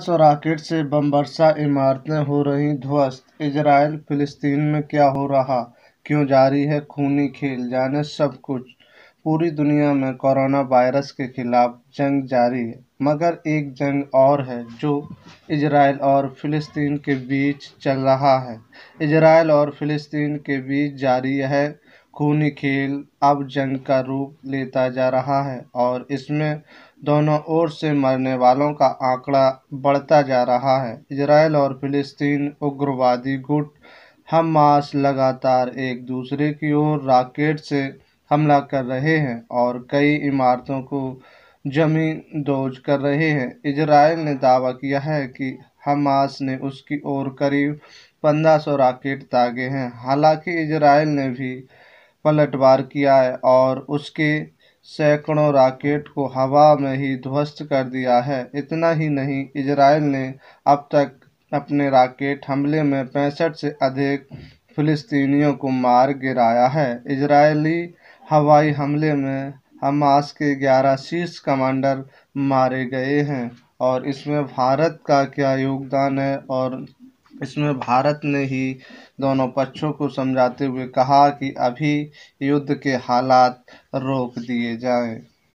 सौ रॉकेट से बम वर्षा इमारतें हो रही ध्वस्त। इजराइल फिलिस्तीन में क्या हो रहा? क्यों जारी है खूनी खेल? जाने सब कुछ। पूरी दुनिया में कोरोना वायरस के खिलाफ जंग जारी है, मगर एक जंग और है जो इजराइल और फिलिस्तीन के बीच चल रहा है। इजराइल और फिलिस्तीन के बीच जारी है खूनी खेल अब जंग का रूप लेता जा रहा है और इसमें दोनों ओर से मरने वालों का आंकड़ा बढ़ता जा रहा है। इसराइल और फिलिस्तीन उग्रवादी गुट हमास लगातार एक दूसरे की ओर राकेट से हमला कर रहे हैं और कई इमारतों को ज़मीन दोज कर रहे हैं। इसराइल ने दावा किया है कि हमास ने उसकी ओर करीब 1500 राकेट दागे हैं। हालाँकि इसराइल ने भी पलटवार किया है और उसके सैकड़ों रॉकेट को हवा में ही ध्वस्त कर दिया है। इतना ही नहीं, इजराइल ने अब तक अपने रॉकेट हमले में पैंसठ से अधिक फिलिस्तीनियों को मार गिराया है। इजरायली हवाई हमले में हमास के 11 शीर्ष कमांडर मारे गए हैं और इसमें भारत का क्या योगदान है और इसमें भारत ने ही दोनों पक्षों को समझाते हुए कहा कि अभी युद्ध के हालात रोक दिए जाएँ।